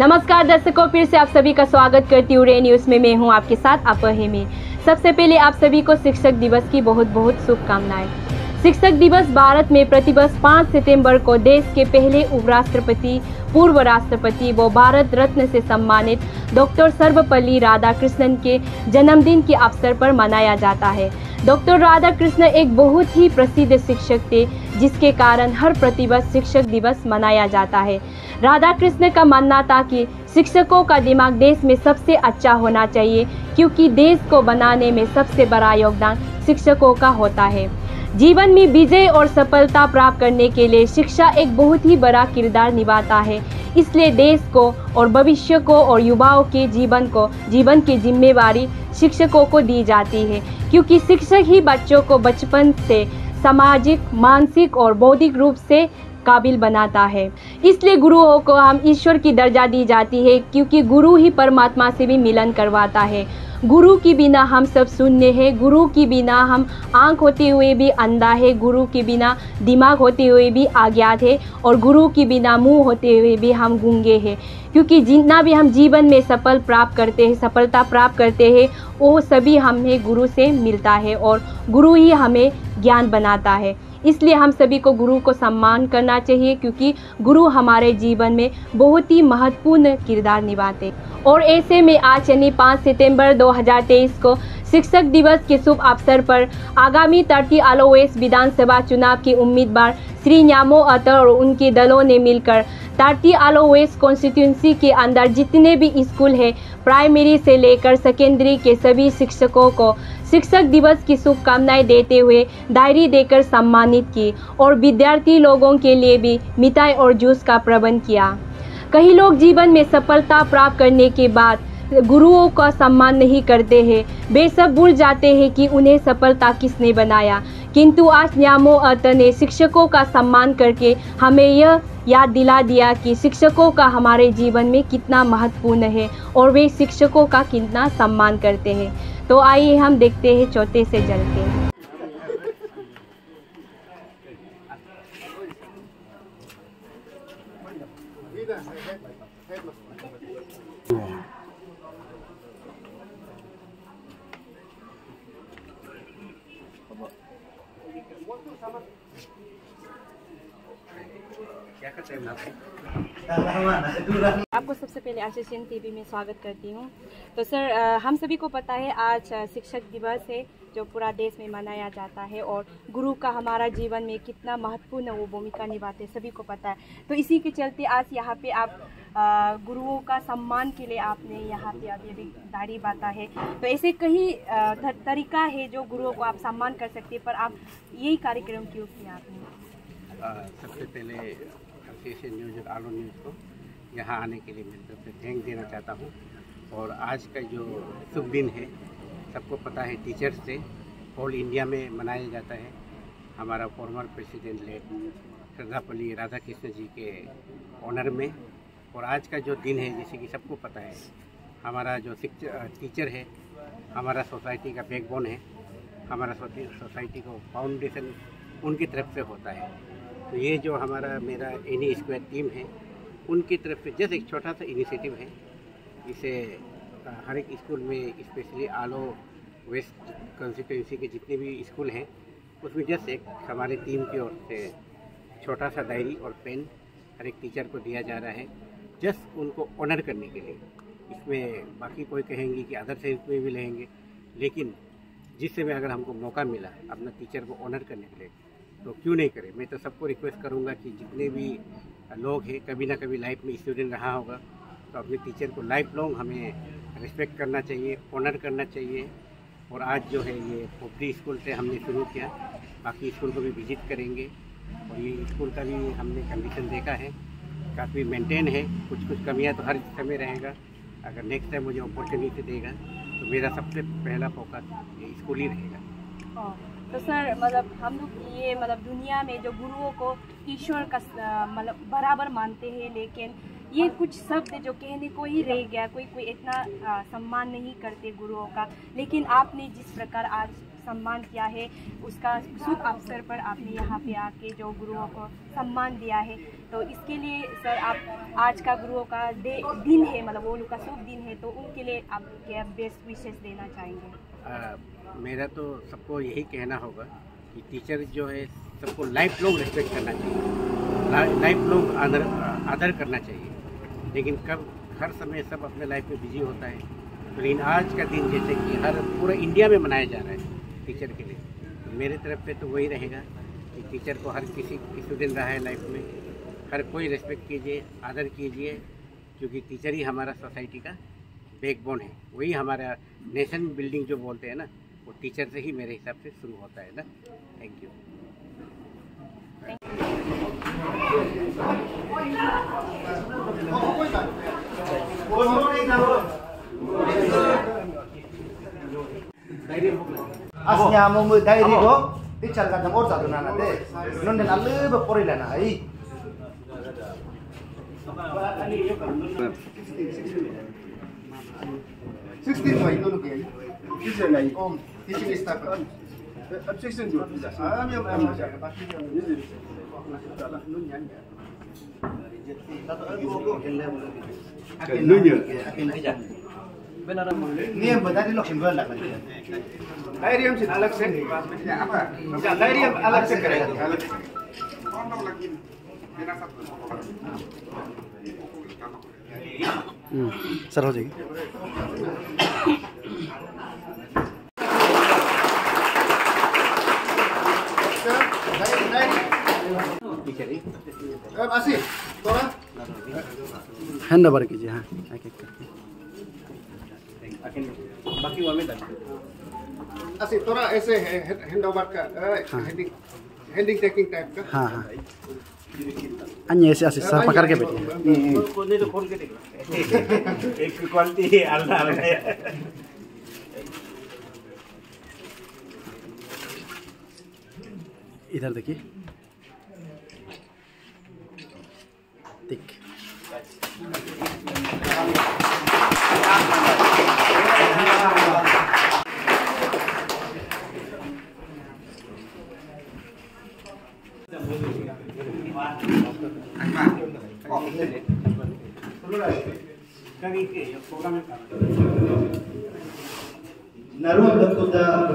नमस्कार दर्शकों, फिर से आप सभी का स्वागत करती हूँ रे न्यूज़ में। मैं हूँ आपके साथ अपहे में सबसे पहले आप सभी को शिक्षक दिवस की बहुत बहुत शुभकामनाएँ। शिक्षक दिवस भारत में प्रतिवर्ष 5 सितंबर को देश के पहले उपराष्ट्रपति, पूर्व राष्ट्रपति व भारत रत्न से सम्मानित डॉक्टर सर्वपल्ली राधाकृष्णन के जन्मदिन के अवसर पर मनाया जाता है। डॉक्टर राधाकृष्ण एक बहुत ही प्रसिद्ध शिक्षक थे, जिसके कारण हर प्रतिवर्ष शिक्षक दिवस मनाया जाता है। राधा कृष्ण का मानना था कि शिक्षकों का दिमाग देश में सबसे अच्छा होना चाहिए, क्योंकि देश को बनाने में सबसे बड़ा योगदान शिक्षकों का होता है। जीवन में विजय और सफलता प्राप्त करने के लिए शिक्षा एक बहुत ही बड़ा किरदार निभाता है। इसलिए देश को और भविष्य को और युवाओं के जीवन को, जीवन की जिम्मेवारी शिक्षकों को दी जाती है। क्योंकि शिक्षक ही बच्चों को बचपन से सामाजिक, मानसिक और बौद्धिक रूप से काबिल बनाता है। इसलिए गुरुओं को हम ईश्वर की दर्जा दी जाती है, क्योंकि गुरु ही परमात्मा से भी मिलन करवाता है। गुरु की बिना हम सब शून्य है, गुरु की बिना हम आँख होते हुए भी अंधा है, गुरु के बिना दिमाग होते हुए भी अज्ञात है और गुरु की बिना मुँह होते हुए भी हम गूँगे हैं। क्योंकि जितना भी हम जीवन में सफल प्राप्त करते हैं, सफलता प्राप्त करते हैं, वो सभी हमें गुरु से मिलता है और गुरु ही हमें ज्ञान बनाता है। इसलिए हम सभी को गुरु को सम्मान करना चाहिए, क्योंकि गुरु हमारे जीवन में बहुत ही महत्वपूर्ण किरदार निभाते और ऐसे में आज यानी पाँच सितंबर 2023 को शिक्षक दिवस के शुभ अवसर पर आगामी तर्ती आलोवेस विधानसभा चुनाव के उम्मीदवार श्री न्यामो अतर और उनके दलों ने मिलकर तारती आलो वेस्ट कॉन्स्टिट्यूंसी के अंदर जितने भी स्कूल हैं प्राइमरी से लेकर सेकेंडरी के सभी शिक्षकों को शिक्षक दिवस की शुभकामनाएँ देते हुए डायरी देकर सम्मानित की और विद्यार्थी लोगों के लिए भी मिठाई और जूस का प्रबंध किया। कई लोग जीवन में सफलता प्राप्त करने के बाद गुरुओं का सम्मान नहीं करते हैं। वे सब भूल जाते हैं कि उन्हें सफलता किसने बनाया। किंतु आज न्यामो अर्थ ने शिक्षकों का सम्मान करके हमें यह याद दिला दिया कि शिक्षकों का हमारे जीवन में कितना महत्वपूर्ण है और वे शिक्षकों का कितना सम्मान करते हैं। तो आइए हम देखते हैं, चौथे से जलते हैं। आपको सबसे पहले आशीषियन टीवी में स्वागत करती हूँ। तो सर हम सभी को पता है, आज शिक्षक दिवस है, जो पूरा देश में मनाया जाता है और गुरु का हमारा जीवन में कितना महत्वपूर्ण वो भूमिका निभाते सभी को पता है। तो इसी के चलते आज यहाँ पे आप गुरुओं का सम्मान के लिए आपने यहाँ पे अभी अभी दाढ़ी बाता है। तो ऐसे कई तरीका है जो गुरुओं को आप सम्मान कर सकते हैं, पर आप यही कार्यक्रम क्यों किया आपने? सबसे पहले न्यूज़, आलो न्यूज़ को यहाँ आने के लिए मैं तरफ़ से थैंक देना चाहता हूँ। और आज का जो शुभ दिन है, सबको पता है टीचर्स डे, ऑल इंडिया में मनाया जाता है। हमारा फॉर्मर प्रेसिडेंट लेट श्रद्धापल्ली राधा कृष्ण जी के ऑनर में और आज का जो दिन है, जैसे कि सबको पता है, हमारा जो टीचर है, हमारा सोसाइटी का बैकबोन है, हमारा सोसाइटी को फाउंडेशन उनकी तरफ़ से होता है। तो ये जो हमारा, मेरा एनी स्क्वायर टीम है, उनकी तरफ़ से जस्ट एक छोटा सा इनिशिएटिव है। इसे हर एक स्कूल में स्पेशली आलो वेस्ट कॉन्स्टिट्यूंसी के जितने भी स्कूल हैं, उसमें जस्ट एक हमारे टीम की ओर से छोटा सा डायरी और पेन हर एक टीचर को दिया जा रहा है। जस्ट उनको ऑनर करने के लिए। इसमें बाकी कोई कहेंगे कि अदर सेंस में भी लेंगे लेकिन जिस समय अगर हमको मौका मिला अपना टीचर को ऑनर करने के लिए तो क्यों नहीं करें? मैं तो सबको रिक्वेस्ट करूँगा कि जितने भी लोग हैं, कभी ना कभी लाइफ में स्टूडेंट रहा होगा तो अपने टीचर को लाइफ लॉन्ग हमें रिस्पेक्ट करना चाहिए ऑनर करना चाहिए। और आज जो है ये पोखरी स्कूल से हमने शुरू किया। बाकी स्कूल को भी विज़िट करेंगे। और ये स्कूल का भी हमने कंडीशन देखा है। काफ़ी मेंटेन है। कुछ कुछ कमियाँ तो हर समय रहेगा। अगर नेक्स्ट टाइम मुझे अपॉर्चुनिटी देगा तो मेरा सबसे पहला फोकस स्कूल ही रहेगा। हाँ, तो सर मतलब हम लोग ये मतलब दुनिया में जो गुरुओं को ईश्वर का मतलब बराबर मानते हैं लेकिन ये कुछ शब्द जो कहने को ही रह गया कोई कोई इतना सम्मान नहीं करते गुरुओं का। लेकिन आपने जिस प्रकार आज सम्मान किया है। उसका शुभ अवसर पर आपने यहाँ पे आके जो गुरुओं को सम्मान दिया है। तो इसके लिए सर आप आज का गुरुओं का दिन है मतलब वो लोग का शुभ दिन है तो उनके लिए आप क्या बेस्ट विशेष देना चाहेंगे। आ, मेरा तो सबको यही कहना होगा कि टीचर जो है सबको लाइफ लॉन्ग रिस्पेक्ट करना चाहिए। लाइफ लॉन्ग आदर आदर करना चाहिए। लेकिन कब हर समय सब अपने लाइफ में बिज़ी होता है। लेकिन आज का दिन जैसे कि हर पूरा इंडिया में मनाया जा रहा है। टीचर के लिए। तो मेरे तरफ़ से तो वही रहेगा कि टीचर को हर किसी किसी दिन रहा है लाइफ में। हर कोई रिस्पेक्ट कीजिए आदर कीजिए क्योंकि टीचर ही हमारा सोसाइटी का बैकबोन है। वही हमारा नेशन बिल्डिंग जो बोलते हैं ना वो टीचर से ही मेरे हिसाब से शुरू होता है ना। Thank you asnya mo asnyamo mu diary go teacher ga dam orza dona na de nonde na le ba porile na ai Sixteen mai itu nak ni. Sixteen mai. Om, teaching staff. Sixteen tu. Ah, ni apa? Ni apa? Ni ni. Kalau nun yang ni. Kalau nun yang. Ba la ka diary हमसे अलग से apa? Diary हम अलग से करेंगे अलग से sir हो जाएगी टीचर ही अब आसी तोरा हैंड ओवर कीजिए हाँ एक एक करके बाकी वो हमें तोरा ऐसे हैंड ओवर का हेडिंग हेडिंग टेकिंग टाइप का? हाँ हाँ। अन्य ऐसे ऐसे सर पकड़ के बैठिए कोने तो खोल के देखो एक क्वालिटी अलग अलग है। इधर देखिए। देख।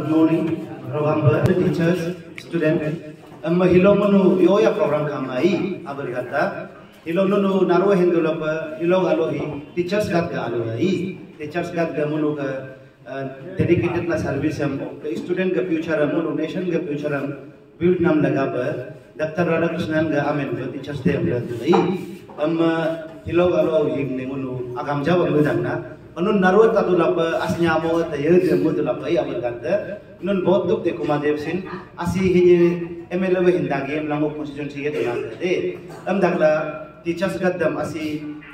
Good morning. The teachers, student. Amma hilomunu yoya program kamai abarigata. Hilomunu naruwa hindulapa, hilong alohi, teachers gat ga alohi. Teachers gat ga munu ka dedicated na service am, student ga future munu nation ga future am, build nam laga ba. Dr. Radhakrishnan ga amen ba teachers day am ladai. Amma hilong alohi munu agam jawab ludangna. Anun naruwa tadulapa asnya mo ta yed mo tulapa i abarigata. Nun बहुत दुख देखो महादेव सिंह असी हिजे MLA वे हिंदा गेम लामो constituency ये दोना दे हम दागला टीचर्स गदम असी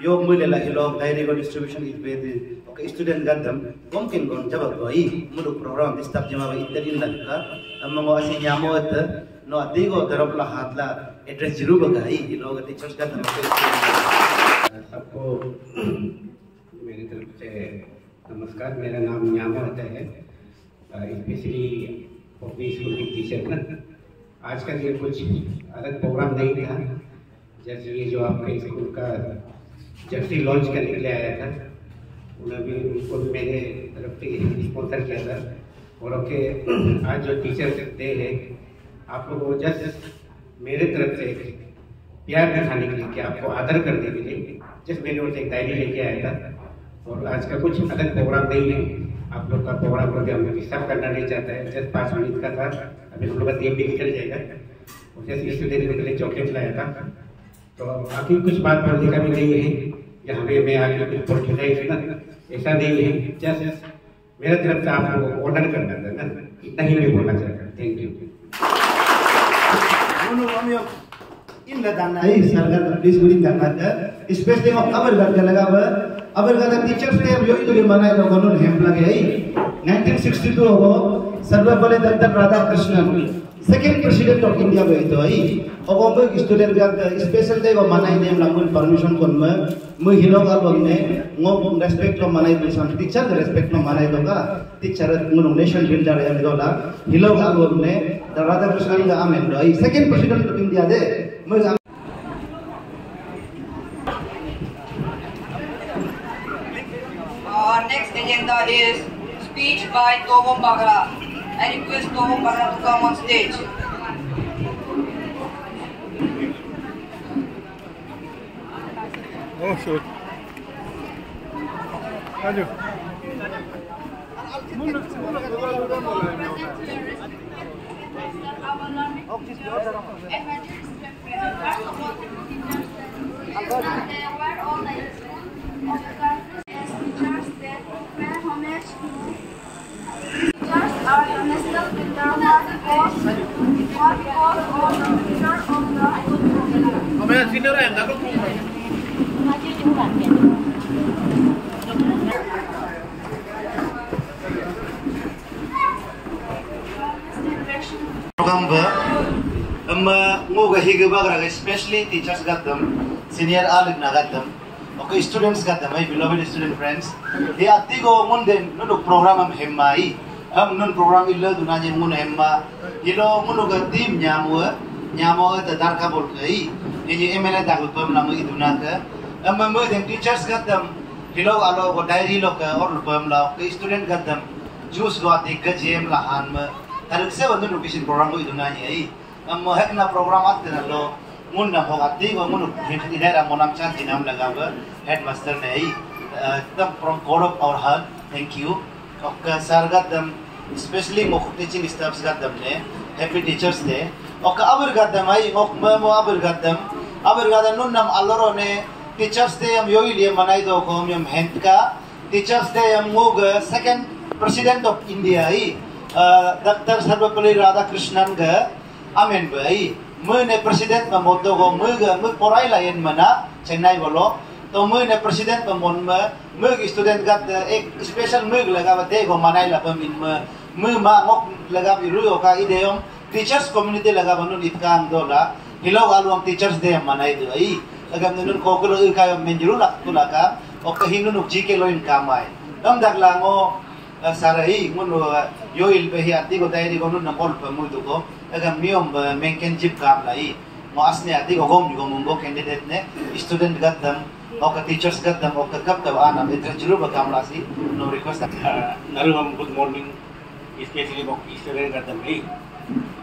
योग मुले ला हिलो डायरी को डिस्ट्रीब्यूशन इट पे दे ओके स्टूडेंट गदम कम किन गन जब गई मुदु प्रोग्राम दिस्ताप जमा वे इतरिन लगा हम मो असी यामो त नो अदिगो दरपला हातला एड्रेस ज़रूर बगाई हिलो टीचर्स गदम सबको मेरी तरफ़ से नमस्कार, मेरा नाम न्यामो रहता है। स्पेशली पब्लिक स्कूल की टीचर ना। आज का ये कुछ अलग प्रोग्राम नहीं था। जैसे ये जो आपके स्कूल का जर्सी लॉन्च करने के लिए आया था, उन्हें भी उनको भी मैंने तरफ़ से स्पॉन्सर किया था। और ओके आज जो टीचर डे है, आप लोगों को जस्ट मेरे तरफ़ से प्यार दिखाने के लिए कि आपको आदर करने के लिए जस्ट मैंने उनसे एक डायरी लेके आया था। और आज का कुछ अलग प्रोग्राम नहीं है। आप लोग का प्रोग्राम को भी हम डिस्टर्ब करना नहीं चाहता है। जस्ट पाँच मिनट का था। अभी हम लोग का दिन भी निकल जाएगा। और जैसे स्टूडेंट के लिए चॉकलेट लाया था। तो बाकी कुछ बात बोलने का भी नहीं है। यहाँ पे मैं आके कुछ जाए ना। ऐसा नहीं है। जस्ट मेरा तरफ़ से आप लोगों को ऑर्डर करना था ना। इतना ही मैं बोलना चाहता thank you Munu kami in la dana ai sarga da please guri dana da especially of अबर का टीचर्स डे अब यही तो ये मनाए तो कौन हेम लगे है 1962 हो सर्वपल्ले Dutta Radhakrishnan second president of India गए तो आई अब हम एक स्टूडेंट का स्पेशल डे वो मनाए ने हम लंगुल परमिशन कौन में मैं का बोल ने, वो रेस्पेक्ट लो मनाए तो सम टीचर का रेस्पेक्ट लो मनाए तो का teacher Is Speech by Tomo Bagra. I request Tomo Bagra to come on stage. Oh, shoot. Hello. Emergency the specially teachers गाते हैं सीनियर आलिक नगाते हैं ओके स्टूडेंट्स गाते हैं माय स्टूडेंट फ्रेंड्स ये अति को मुंदे नो प्रोग्राम हम हिम्माई am nun program ilo duna je mun emma. Ilo munu ga tim nyamu nyamu ta dar ka bol kai ye ye emela da ko pam namu iduna ka amma mo den teachers ga tam ilo alo go diary lo ka or pam la ke student ga tam jus go ati ga jem la han ma. Tar se wa nun kishin program iduna ye ai amma hek na program at na lo. Mun na ho ati go munu ge da ra monam chan dinam laga ba headmaster ne ai eh, tam from god of our heart thank you. Sir specially teaching staffs teachers म मो ने teachers day हम लिए मनाई दो को teachers day हम president of India आई डॉक्टर सर्वपल्ली राधाकृष्णन ग ne? President ma moto go mu ga mu porai lain mana ตัวมือในประธานประมวลมือมือกีสตูดิโอกับเอกสเปเชียลมือเลยครับเทคของมาในละเป็นมือมือมาบอกเลยครับรู้โอกาสอีเดียมทีชเชอร์สคอมมูนิตี้เลยครับนุ่นอิทธิการดูละฮิโลกอารมณ์ทีชเชอร์สเดียมมาในตัวอีเลยครับนุ่นโคกุลอือคายมันจุลักตุลักครับโอเคฮินุนุกจีเคโลอินคามายน้ำดักลางโอสารีมุนยอยล์เบียติโกไดริโกนุ่นนักบอลเป็นมือตัวก็เลยครับมีอมเมนเคนจิบกับละอีมาอัศเนียติโกโฮมยูโกมุนโบเคนเดตเน่สตูดิโอกับเดม go gom go mumbo candidate ne student gat dam o ka teachers gat dam o ka kap ta ana itra juru ba kam no request Uh, Narumam, good morning, especially for Israel at the May.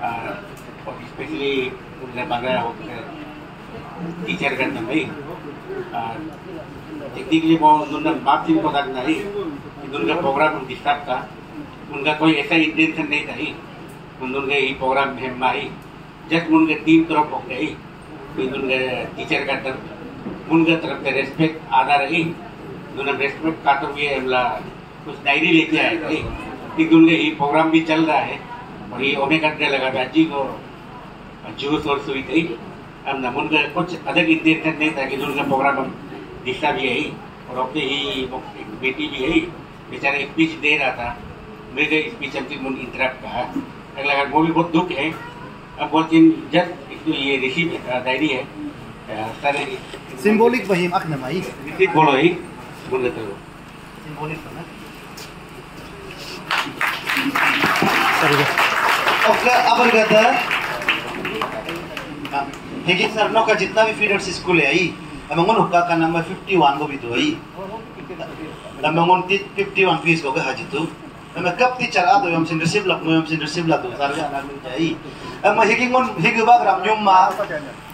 Uh, for especially the Bangla of the teacher at the May. Uh, technically वो उन्होंने बात ही पता नहीं कि उनका programme disturb था उनका कोई ऐसा इंटेंशन नहीं था ही उन्होंने ये प्रोग्राम में मारी जब उनके टीम तरफ़ हो गई उनके टीचर का तरफ़ उनके तरफ़ से रेस्पेक्ट आधा रही। उन्होंने रेस्पेक्ट खाते हुए हमला कुछ डायरी लेके आए थे। कि उनके ये प्रोग्राम भी चल रहा है और ये होने करने लगा था। जी को जूस और सुई थी। अब ना उनका कुछ अलग इंटेंशन नहीं था कि उनका प्रोग्राम हम दिशा भी है और अपने ही एक बेटी भी है बेचारा स्पीच दे रहा था। मेरे स्पीच हमसे मुन इंटरप्ट कहा। लगा वो भी बहुत दुख है। अब बोलते जस्ट इसको ये रिसीव डायरी है sir symbolic bahim ak na mai receive बोलो ही बोल देते हो। Symbolic na ओके अबर गदा हेगी सर नो का जितना भी फीडर्स स्कूल है आई। अमंगन हुक्का का नंबर 51 को भी तो आई। अमंगन 51 फ़ीस को का हाजितु अमे कब ती चला दो यम सिन रिसीव लक यम सिन रिसीव ला दो सर का नाम जाई अम हेगी मन हेगी बाग राम यम मा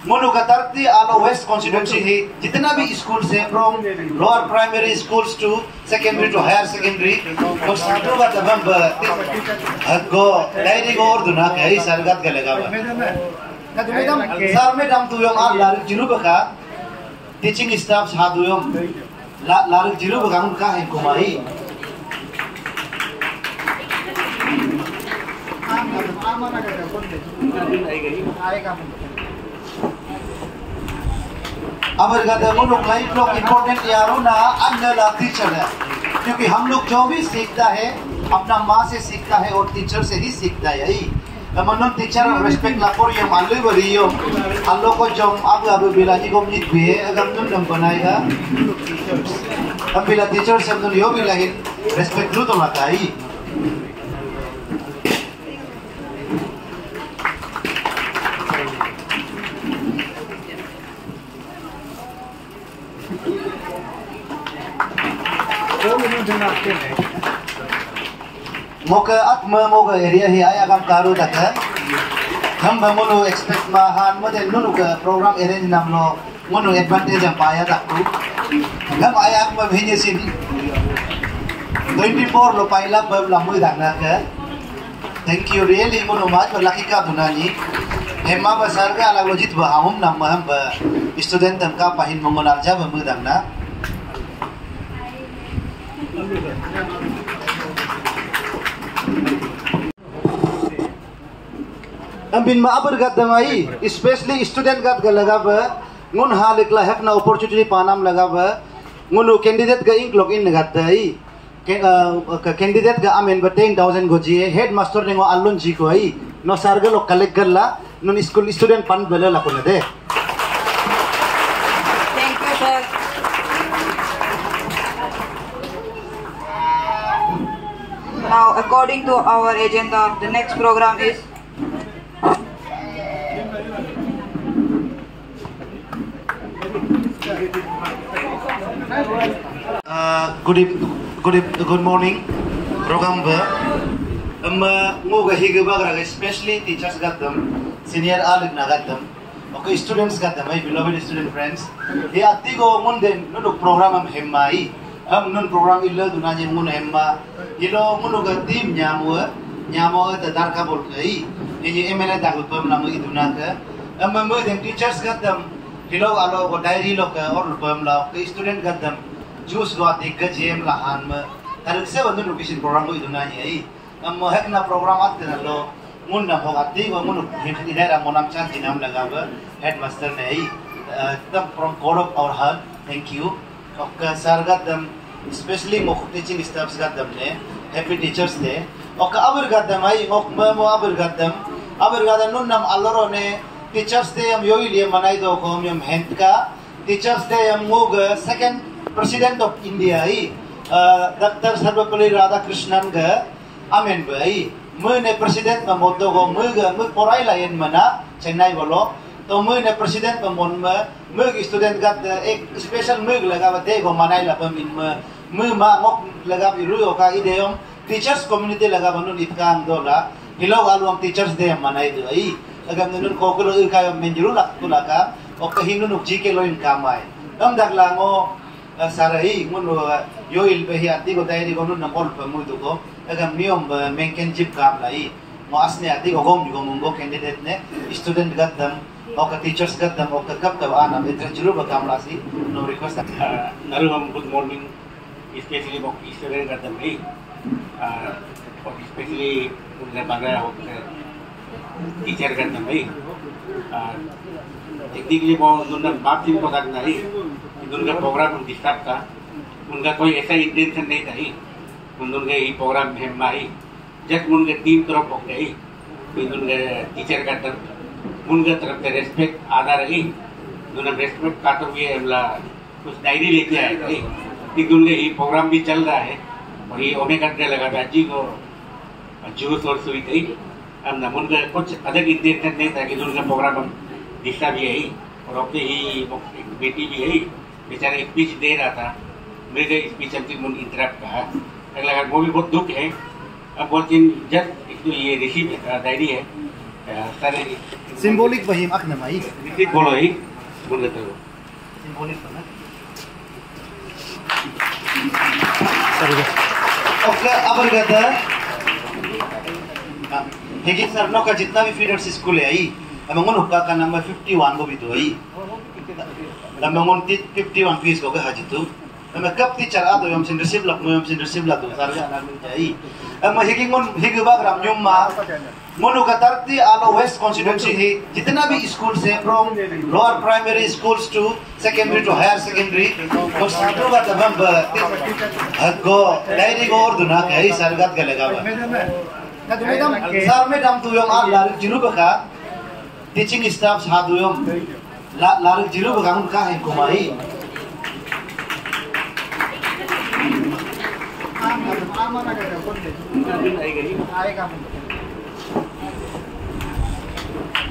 मनु का तरती आलो वेस्ट कॉन्स्टिट्यूंसी ही जितना भी स्कूल से from lower primary schools to secondary to higher secondary तो साधु का तबम हगो डायरी को और दुना के ही सरगत के लगा हुआ सर में दम तु यम आ लार जिरु बका टीचिंग स्टाफ साधु यम लार जिरु बका उनका है कुमाई अब कहते हैं लोग लोग इम्पोर्टेंट यारो ना अन्य ला टीचर है क्योंकि हम लोग जो भी सीखता है अपना माँ से सीखता है और टीचर से ही सीखता है यही Naman nun teacher respect la por yung aloy bari yung alo ko jom abu abu bila ni kom nit be agam nun nam banai ha. Ang bila teacher sam nun yo bila hin respect lu to. Moga at mo moga area hi ay agam karu taka. Ham ba mo expect ma han mo den nunu ka program arrange nam lo mo advantage ang paya takku. Ham ay ak ma bhenye sin. 24 lo paila bab lamu dang na ka. Thank you really mo no mat laki ka dunani. Hemma ba sarga alag lo jit ba hamum nam ma ham student tam ka pahin mo mo narja ba mu dang na. Ang bin maabar gat damai, especially student gat galaga ba, ngun halik la hek na opportunity panam laga ba, ngunu candidate ga ink login gat dai. candidate ga amen ba 10000 go ji headmaster ne ngo allun ji ko ai no sarga lo collect galla nun school student pan bela la ko de Thank you, sir. Now, according to our agenda, the next program is Uh, good good good morning. Program ba um ngo ga higa ba ga especially teachers got them senior alig na got them okay students got them my beloved student friends. He ati go mun den no program am hemmai. Am nun program illa duna je mun hemma. Ilo mun ga team nyamu nyamu ta dar ka bol kai ni emela da ko pam namu iduna ka. Am mo den teachers got them Hello, alo, ko diary lo ka or pam la, ka student them. Juice go ati ka jem la han ma. Tarik se wandu location program ko iduna ni ai. Mo hek na program at na lo. Mun na ho ati ko mun hin ina ra monam chan dinam laga ba. Headmaster ne ai. Tam from code of our heart. Thank you. Oka sir got them especially mo teaching staffs got them ne. Happy teachers day. Oka abur got them ai. Ok mo mo abur got them. Abur got teachers day हम यो लिए मनाई दो को हम हेंत का teachers day हम वो ग सेकंड प्रेसिडेंट ऑफ इंडिया ही डॉक्टर सर्वपल्ली राधाकृष्णन ग अमेन भाई मैं ने प्रेसिडेंट में मोटो को मैं ग मैं पढ़ाई लायन मना चेन्नई बोलो तो मैं ने प्रेसिडेंट में मोन में मैं की स्टूडेंट का एक स्पेशल मैं लगा बते को मनाई लगा मिन में मैं मा मोक लगा भी रुई होगा इधर हम टीचर्स कम्युनिटी लगा बनुन इतका अंदोला हिलो गालू हम टीचर्स डे हम मनाई दो भाई alu ang teachers day am manai do ai agam nun ko ko lo ka menjuru la tula ka o ka hinu nuk jike lo in kamai dam dak la ngo sarai ngun yo il be hi ati ko dai ko nun na kol pa mu du ko agam niom menken jip kam lai mo asne ati ko gom go mungo candidate ne student gat dam o ka teachers gat dam o ka kap ta ana betra juru ba kam lasi no request Uh, Naruham, good morning. Especially about Easter at the May. Uh, especially उनका हो। भाई technically वो उनका बाप जी को लगना ही। उनका programme disturb था उनका कोई ऐसा इंटेंशन नहीं था ही। उनके ये प्रोग्राम में माही जस्ट उनके टीम तरफ़ हो गई उनके टीचर का तरफ़, उनके तरफ़ से रेस्पेक्ट आधा रही। उन्होंने रेस्पेक्ट का तो ये हमला कुछ डायरी लेके आए थे। कि उनके ये प्रोग्राम भी चल रहा है। और ये होने करने लगा बाजी को जूस और सुई थी। अब न उनका कुछ अलग इंटेंशन नहीं था कि उनका प्रोग्राम हम दिशा भी है और अपने ही एक बेटी भी है बेचारा स्पीच दे रहा था मेरे स्पीच अंतिम मुन इंटरप्ट कहा अगला वो भी बहुत दुख है अब वो दिन जब ये रिसीव डायरी है सारे ba him ak na receive बोलो ही बोल देते हो symbolic ba na Sorry. Okay, abar Higit sir no ka jitna भी feeders school है, आई। अमंगन हुक्का का नंबर 51 को भी तो आई। अमंगन 51 फ़ीस को का हाजितु अम कब ती चला तो हम सिन रिसीव लक हम सिन रिसीव लक तो सारे अनाग में जाई अम हिगिंगन हिगबा ग्राम युम मा, मोनो का तरती आलो वेस्ट कॉन्स्टिट्यूंसी ही, जितना भी स्कूल से from lower primary schools to secondary to higher secondary और सातों का तबम हगो डायरी को और दुना के ही सरगत के लगा टीचिंग स्टाफ सादुम लारुक ज़ीरो बगाम कुमारी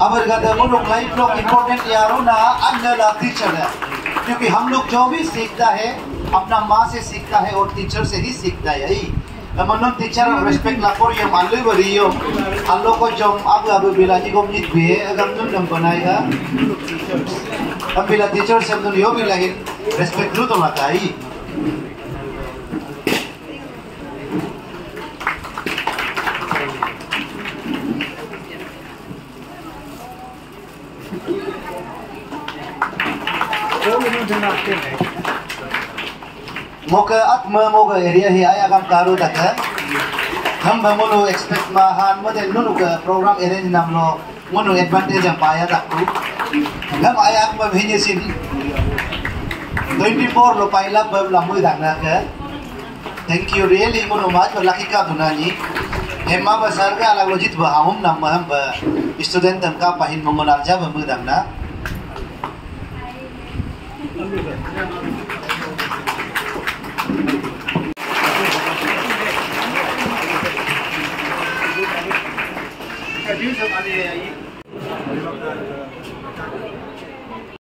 अमर का इम्पोर्टेंट यारो ना अन्य है क्योंकि हम लोग जो भी सीखता है अपना माँ से सीखता है और टीचर से ही सीखता है यही मनों टीचर रेस्पेक्ट ला कोर ये मालूम बरी यो अल्लाह को जो अब अब बिला जी को नित भी अगर तुम नम बनाएगा अब बिला टीचर से तुम यो भी लगे रेस्पेक्ट लो तो लगता ही Moga at ma moga area hi ay agam karu taka. Ham ba mono expect ma han mo den nunu ka program arrange nam lo mono advantage ang paya takku. Ham ay ang ma bhinye sin. 24 lo paila ba lamui dangna ka. Thank you really mono mas ba laki ka dunani. Hema ba sarga alag lojit ba hamum nam ma ham ba student tam ka pahin mongonal ja ba mu dangna. Kadu 안에